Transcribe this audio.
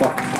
Fuck.